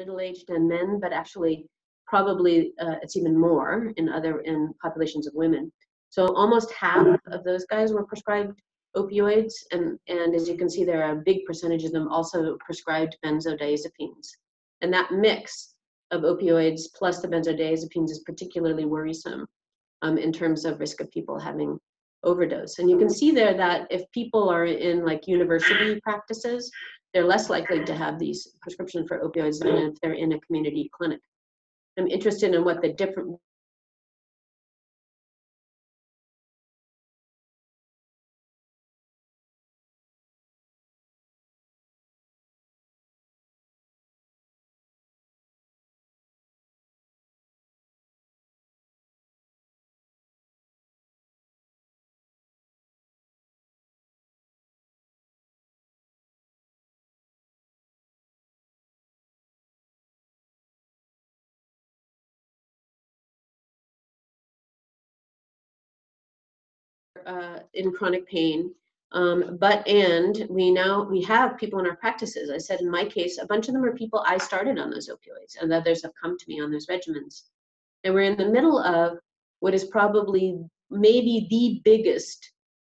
middle-aged and men, but actually probably uh, it's even more in other in populations of women. So almost half of those guys were prescribed opioids, and and as you can see, there are a big percentage of them also prescribed benzodiazepines, and that mix of opioids plus the benzodiazepines is particularly worrisome um, in terms of risk of people having overdose. And you can see there that if people are in like university practices, they're less likely to have these prescriptions for opioids than if they're in a community clinic. I'm interested in what the different uh, in chronic pain. Um, but and we now we have people in our practices. I said in my case, a bunch of them are people I started on those opioids, and others have come to me on those regimens. And we're in the middle of what is probably maybe the biggest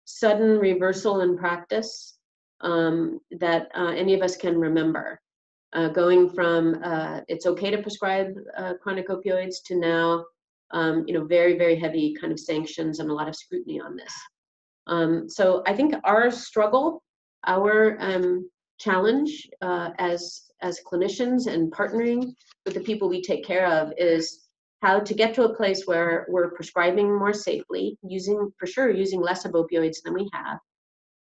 sudden reversal in practice um, that uh, any of us can remember. Uh, going from uh, it's okay to prescribe uh, chronic opioids to now um, you know, very, very heavy kind of sanctions and a lot of scrutiny on this. Um, so I think our struggle, our um, challenge uh, as as clinicians and partnering with the people we take care of is how to get to a place where we're prescribing more safely, using for sure using less of opioids than we have,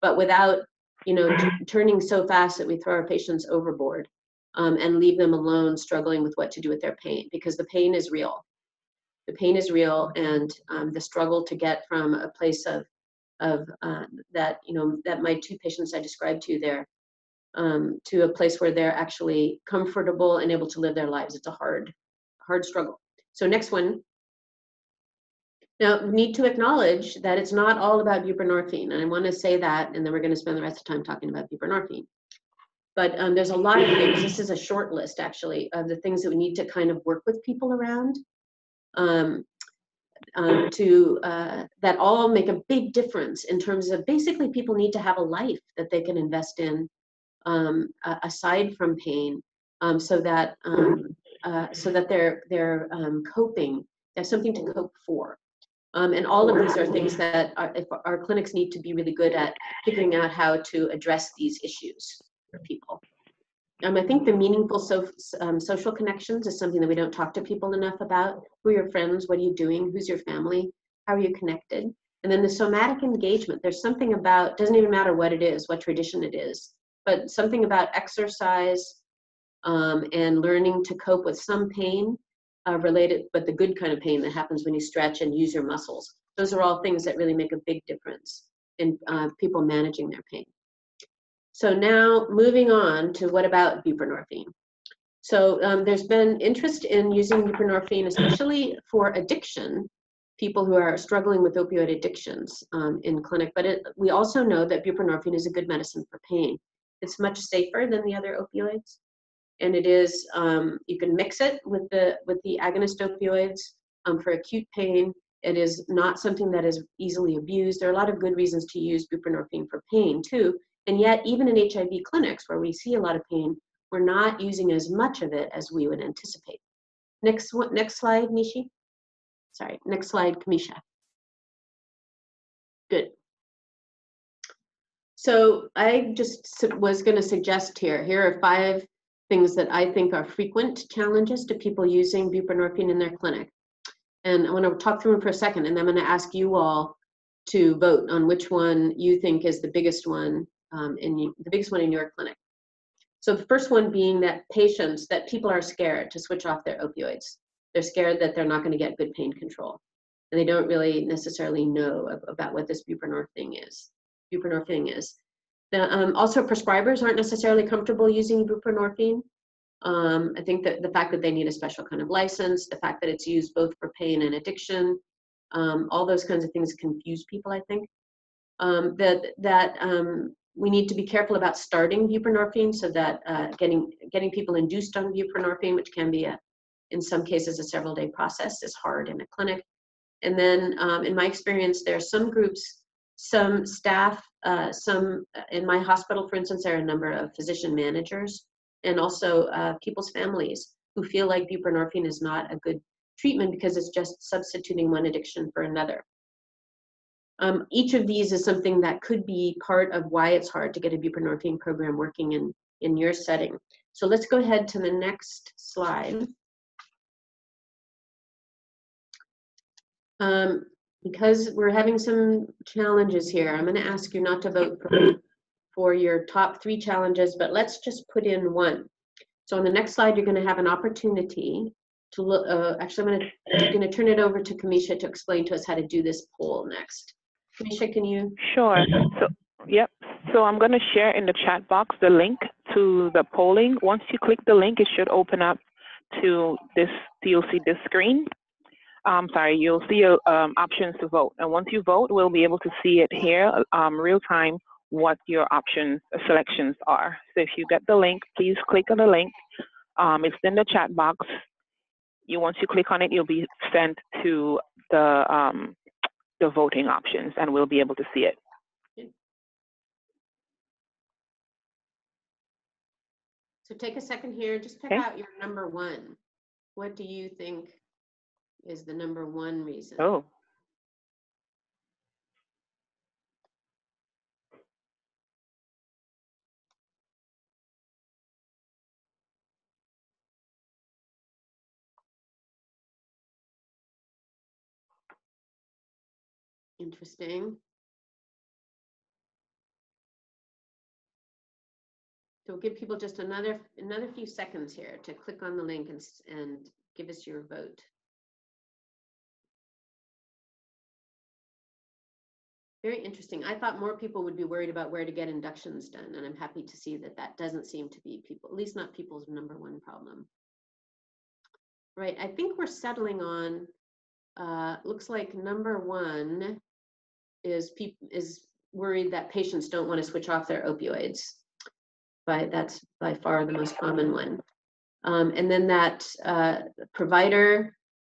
but without you know turning so fast that we throw our patients overboard um, and leave them alone struggling with what to do with their pain because the pain is real the pain is real and um, the struggle to get from a place of of uh, that you know that my two patients I described to you there um, to a place where they're actually comfortable and able to live their lives. It's a hard hard struggle. So next one. Now, need to acknowledge that it's not all about buprenorphine, and I want to say that, and then we're going to spend the rest of the time talking about buprenorphine. But um, there's a lot of things. This is a short list, actually, of the things that we need to kind of work with people around um, um, to uh, that all make a big difference in terms of basically people need to have a life that they can invest in um, aside from pain, um, so that um, uh, so that they're they're um, coping. There's something to cope for. and all of these are things that our, our clinics need to be really good at figuring out how to address these issues for people. Um, I think the meaningful so, um, social connections is something that we don't talk to people enough about. Who are your friends? What are you doing? Who's your family? How are you connected? And then the somatic engagement. There's something about, doesn't even matter what it is, what tradition it is, but something about exercise um, and learning to cope with some pain uh, related, but the good kind of pain that happens when you stretch and use your muscles. Those are all things that really make a big difference in uh, people managing their pain. So now moving on to what about buprenorphine? So um, there's been interest in using buprenorphine, especially for addiction, people who are struggling with opioid addictions um, in clinic. But it, we also know that buprenorphine is a good medicine for pain. It's much safer than the other opioids, and it is um, you can mix it with the with the agonist opioids um, for acute pain. It is not something that is easily abused. There are a lot of good reasons to use buprenorphine for pain too, and yet, even in HIV clinics where we see a lot of pain, we're not using as much of it as we would anticipate. Next, next slide, Nishi. Sorry, next slide, Kamisha. Good. So I just was going to suggest here, here are five things that I think are frequent challenges to people using buprenorphine in their clinic. And I want to talk through them for a second, and I'm going to ask you all to vote on which one you think is the biggest one um, in the biggest one in your clinic. So the first one being that patients, that people are scared to switch off their opioids. They're scared that they're not going to get good pain control. And they don't really necessarily know about what this buprenorphine is. Buprenorphine is. The, um, also, prescribers aren't necessarily comfortable using buprenorphine. Um, I think that the fact that they need a special kind of license, the fact that it's used both for pain and addiction, um, all those kinds of things confuse people, I think. Um, that that um, we need to be careful about starting buprenorphine so that uh, getting getting people induced on buprenorphine, which can be a, in some cases, a several day process, is hard in a clinic. And then, um, in my experience, there are some groups, some staff, uh, some uh, in my hospital, for instance, there are a number of physician managers and also uh, people's families who feel like buprenorphine is not a good treatment because it's just substituting one addiction for another. Um, each of these is something that could be part of why it's hard to get a buprenorphine program working in, in your setting. So let's go ahead to the next slide. Um, because we're having some challenges here, I'm going to ask you not to vote for, for your top three challenges, but let's just put in one. So on the next slide, you're going to have an opportunity to look. Uh, actually, I'm to I'm going to turn it over to Kamisha to explain to us how to do this poll next. Kamisha, can you? Sure. So, yep. So I'm going to share in the chat box the link to the polling. Once you click the link, it should open up to this. You'll see this screen. I'm sorry, you'll see um, options to vote. And once you vote, we'll be able to see it here, um, real time, what your options, selections are. So if you get the link, please click on the link. Um, it's in the chat box. You Once you click on it, you'll be sent to the, um, the voting options and we'll be able to see it. So take a second here, just pick Okay. out your number one. What do you think is the number one reason? Oh, Interesting. So we'll give people just another, another few seconds here to click on the link and, and give us your vote. Very interesting. I thought more people would be worried about where to get inductions done, and I'm happy to see that that doesn't seem to be people, at least not people's number one problem. Right, I think we're settling on, uh, looks like number one is is worried that patients don't want to switch off their opioids. But that's by far the most common one. Um, and then that uh, provider,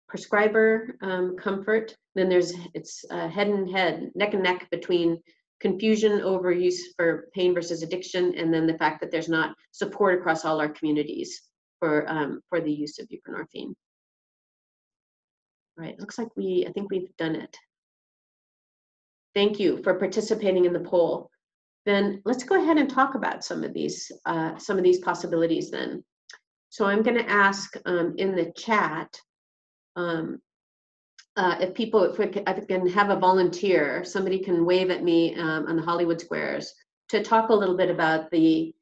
prescriber um, comfort. Then there's it's uh, head and head, neck and neck between confusion over use for pain versus addiction, and then the fact that there's not support across all our communities for um, for the use of buprenorphine. Right, looks like we, I think we've done it. Thank you for participating in the poll. Then let's go ahead and talk about some of these, uh, some of these possibilities then. So I'm going to ask um, in the chat um, uh, if people, if can, if can have a volunteer, somebody can wave at me um, on the Hollywood Squares to talk a little bit about the,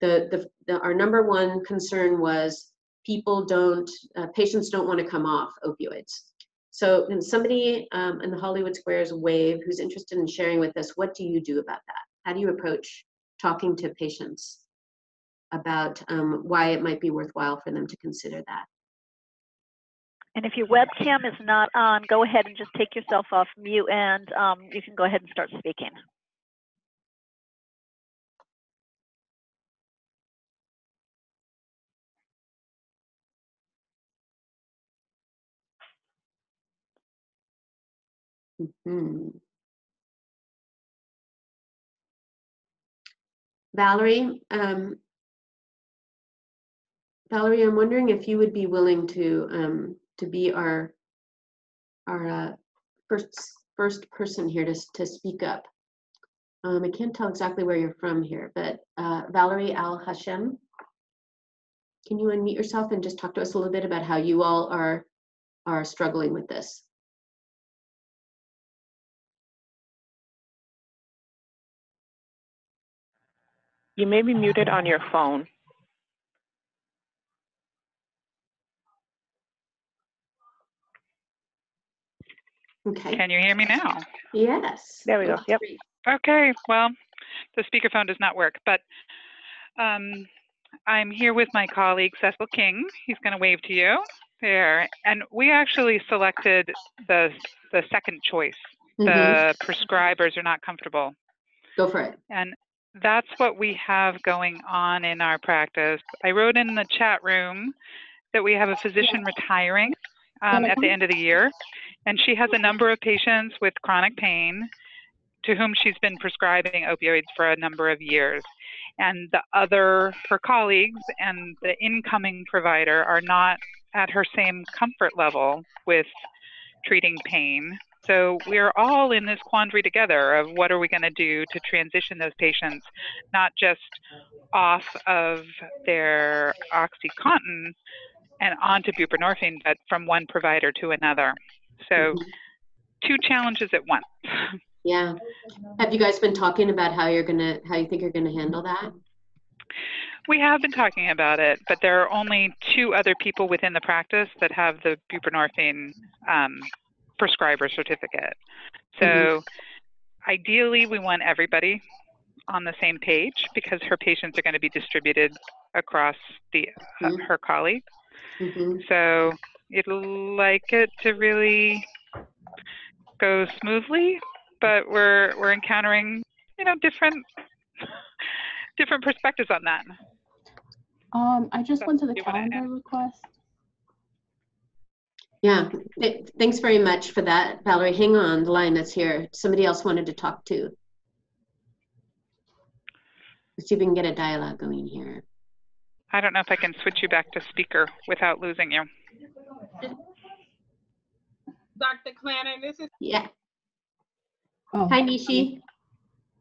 the, the, the our number one concern was people don't, uh, patients don't want to come off opioids. So somebody um, in the Hollywood Squares wave who's interested in sharing with us, what do you do about that? How do you approach talking to patients about um, why it might be worthwhile for them to consider that? And if your webcam is not on, go ahead and just take yourself off mute and um, you can go ahead and start speaking. Hmm. Valerie, um, Valerie, I'm wondering if you would be willing to um, to be our our uh, first first person here to to speak up. Um, I can't tell exactly where you're from here, but uh, Valerie Al Hashem, can you unmute yourself and just talk to us a little bit about how you all are are struggling with this? You may be muted on your phone. Okay. Can you hear me now? Yes. There we go. Yep. Okay, well, the speakerphone does not work, but um, I'm here with my colleague Cecil King. He's going to wave to you there, and we actually selected the the second choice. Mhm. The prescribers are not comfortable, Go for it. and that's what we have going on in our practice. I wrote in the chat room that we have a physician retiring um, at the end of the year, and she has a number of patients with chronic pain to whom she's been prescribing opioids for a number of years. And the other, her colleagues and the incoming provider are not at her same comfort level with treating pain. So we're all in this quandary together of what are we going to do to transition those patients, not just off of their OxyContin and onto buprenorphine, but from one provider to another. So Mhm. two challenges at once. Yeah. Have you guys been talking about how you're gonna, how you think you're gonna handle that? We have been talking about it, but there are only two other people within the practice that have the buprenorphine um, prescriber certificate. So ideally, we want everybody on the same page because her patients are going to be distributed across the uh, Mhm. her colleagues. Mhm. So you'd like it to really go smoothly, but we're we're encountering you know different different perspectives on that. Um, I just So, went to the calendar request. Yeah, th- thanks very much for that, Valerie. Hang on the line that's here. Somebody else wanted to talk to. Let's see if we can get a dialogue going here. I don't know if I can switch you back to speaker without losing you. Dr. Clannon, this is Yeah. Oh, Hi, Nishi.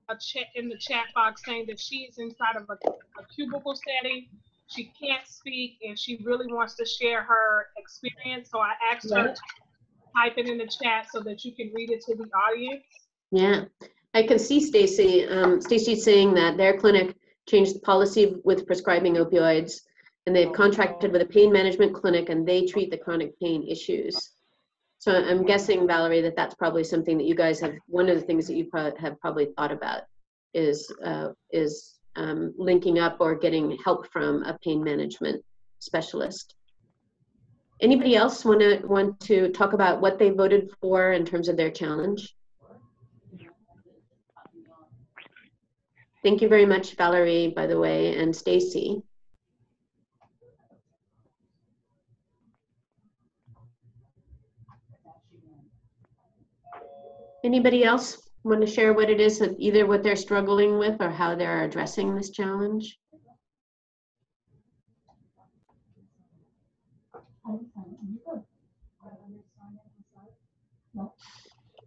a chat in the chat box saying that she's inside of a, a cubicle setting. She can't speak and she really wants to share her experience. So I asked her to type it in the chat so that you can read it to the audience. Yeah, I can see Stacy. Um, Stacy's saying that their clinic changed the policy with prescribing opioids, and they've contracted with a pain management clinic, and they treat the chronic pain issues. So I'm guessing, Valerie, that that's probably something that you guys have. One of the things that you prob- have probably thought about is uh, is um, linking up or getting help from a pain management specialist. Anybody else want to want to talk about what they voted for in terms of their challenge? Thank you very much, Valerie, by the way, and Stacy. Anybody else want to share what it is that either what they're struggling with or how they're addressing this challenge?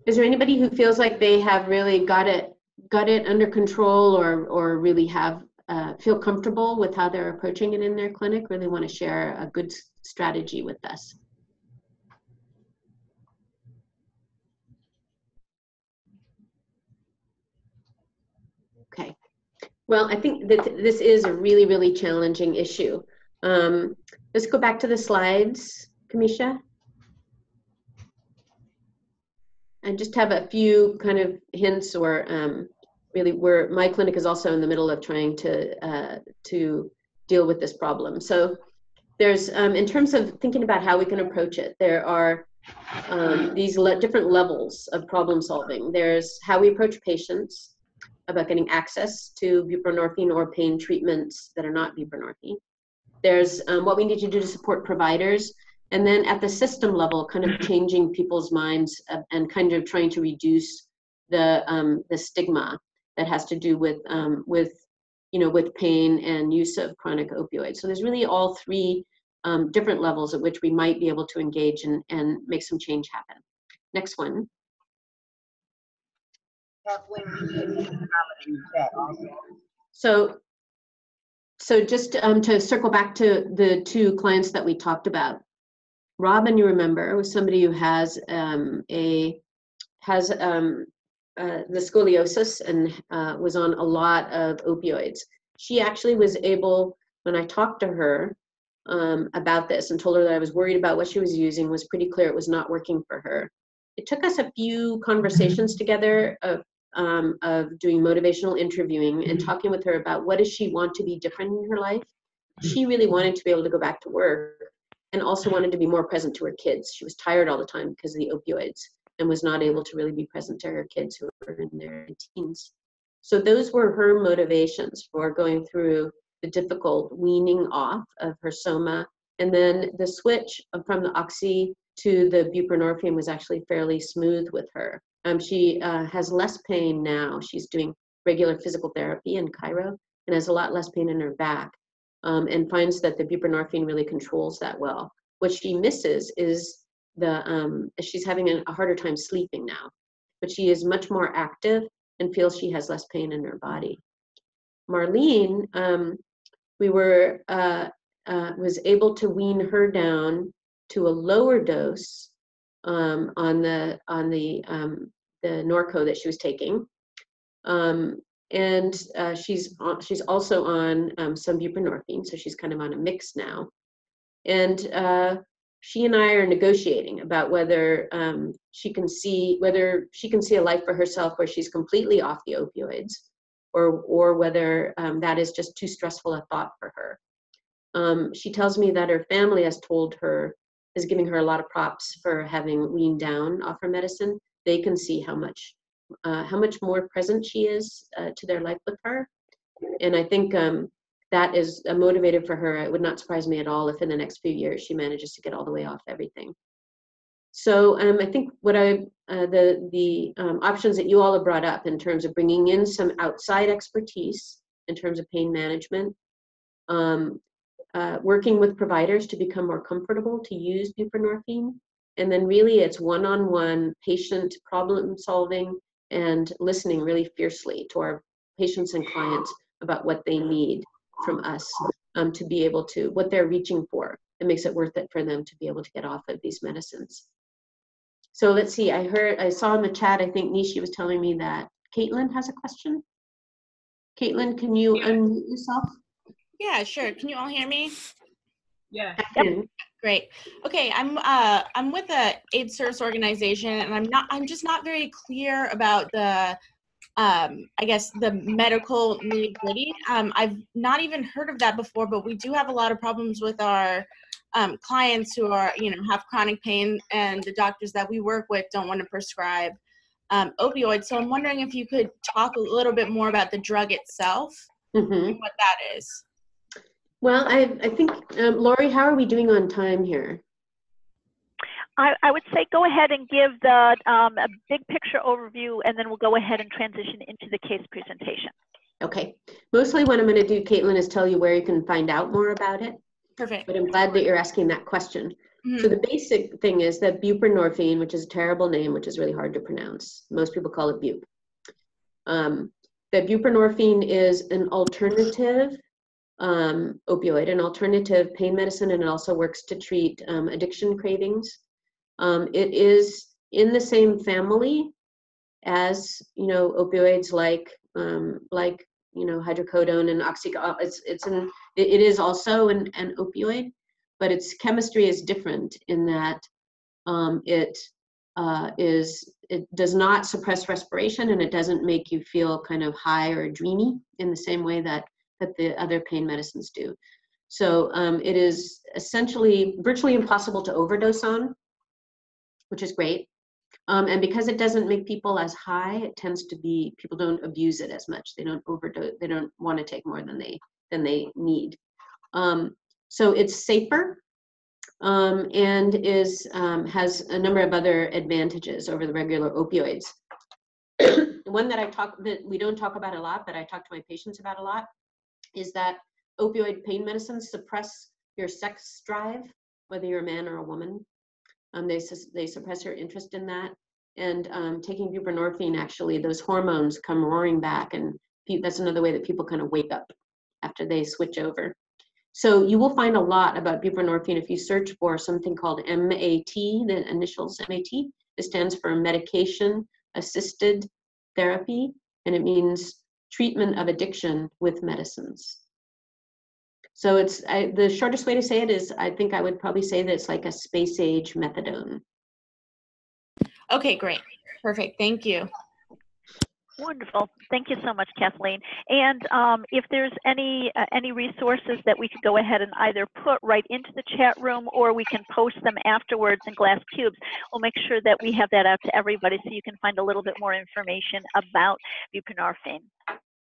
Is there anybody who feels like they have really got it got it under control or or really have uh, feel comfortable with how they're approaching it in their clinic? Really want to share a good strategy with us. Okay. Well, I think that this is a really, really challenging issue. Um, let's go back to the slides, Kamisha. And just have a few kind of hints or um, really where my clinic is also in the middle of trying to uh, to deal with this problem. So there's um, in terms of thinking about how we can approach it, there are um, these le different levels of problem solving. There's how we approach patients about getting access to buprenorphine or pain treatments that are not buprenorphine. There's um, what we need to do to support providers. And then at the system level, kind of changing people's minds uh, and kind of trying to reduce the, um, the stigma that has to do with, um, with, you know, with pain and use of chronic opioids. So there's really all three um, different levels at which we might be able to engage and, and make some change happen. Next one. So, so just um, to circle back to the two clients that we talked about, Robin, you remember, was somebody who has um, a has um, uh, the scoliosis and uh, was on a lot of opioids. She actually was able, when I talked to her um, about this and told her that I was worried about what she was using, was pretty clear it was not working for her. It took us a few conversations together of um, of doing motivational interviewing and talking with her about what does she want to be different in her life. She really wanted to be able to go back to work and also wanted to be more present to her kids. She was tired all the time because of the opioids and was not able to really be present to her kids who were in their teens. So those were her motivations for going through the difficult weaning off of her soma. And then the switch from the oxy to the buprenorphine was actually fairly smooth with her. Um, she uh, has less pain now. She's doing regular physical therapy in chiro and has a lot less pain in her back um, and finds that the buprenorphine really controls that well. What she misses is the, um, she's having a harder time sleeping now, but she is much more active and feels she has less pain in her body. Marlene, um, we were, uh, uh, was able to wean her down to a lower dose um, on the on the um, the Norco that she was taking, um, and uh, she's on, she's also on um, some buprenorphine, so she's kind of on a mix now, and uh, she and I are negotiating about whether um, she can see whether she can see a life for herself where she's completely off the opioids, or or whether um, that is just too stressful a thought for her. she tells me that her family has told her is giving her a lot of props for having weaned down off her medicine. They can see how much uh, how much more present she is uh, to their life with her, and I think um, that is a motivator for her. It would not surprise me at all if in the next few years she manages to get all the way off everything. So um, I think what I uh, the the um, options that you all have brought up in terms of bringing in some outside expertise in terms of pain management, um, uh, working with providers to become more comfortable to use buprenorphine. And then really it's one-on-one patient problem solving and listening really fiercely to our patients and clients about what they need from us um, to be able to, what they're reaching for. It makes it worth it for them to be able to get off of these medicines. So let's see, I heard, I saw in the chat, I think Nishi was telling me that Caitlin has a question. Caitlin, can you unmute yourself? Yeah, sure. Can you all hear me? Yeah. Great. Okay, I'm uh I'm with a AIDS service organization and I'm not I'm just not very clear about the um I guess the medical nitty-gritty. Um I've not even heard of that before, but we do have a lot of problems with our um, clients who are, you know, have chronic pain and the doctors that we work with don't want to prescribe um, opioids. So I'm wondering if you could talk a little bit more about the drug itself Mhm. and what that is. Well, I, I think, um, Lori, how are we doing on time here? I, I would say go ahead and give the um, a big picture overview, and then we'll go ahead and transition into the case presentation. Okay, mostly what I'm going to do, Caitlin, is tell you where you can find out more about it. Perfect. But I'm glad that you're asking that question. Mhm. So the basic thing is that buprenorphine, which is a terrible name, which is really hard to pronounce. Most people call it bup. Um, that buprenorphine is an alternative um, opioid, an alternative pain medicine, and it also works to treat um, addiction cravings. Um, it is in the same family as you know opioids like um, like you know hydrocodone and oxy. uh, It's it's an it, it is also an, an opioid, but its chemistry is different in that um, it uh, is it does not suppress respiration and it doesn't make you feel kind of high or dreamy in the same way that that the other pain medicines do. So um, it is essentially virtually impossible to overdose on, which is great. Um, and because it doesn't make people as high, it tends to be people don't abuse it as much. They don't overdose. They don't want to take more than they than they need. Um, so it's safer um, and is um, has a number of other advantages over the regular opioids. the One that I talk that we don't talk about a lot, but I talk to my patients about a lot, is that opioid pain medicines suppress your sex drive, whether you're a man or a woman. Um, they sus- they suppress your interest in that. And um, taking buprenorphine, actually, those hormones come roaring back, and that's another way that people kind of wake up after they switch over. So you will find a lot about buprenorphine if you search for something called MAT, the initials MAT. It stands for medication assisted therapy, and it means treatment of addiction with medicines. So it's I, the shortest way to say it is I think I would probably say that it's like a space age methadone. Okay, great. Perfect. Thank you. Wonderful. Thank you so much, Kathleen. And um, if there's any uh, any resources that we could go ahead and either put right into the chat room or we can post them afterwards in glass cubes, we'll make sure that we have that out to everybody so you can find a little bit more information about buprenorphine.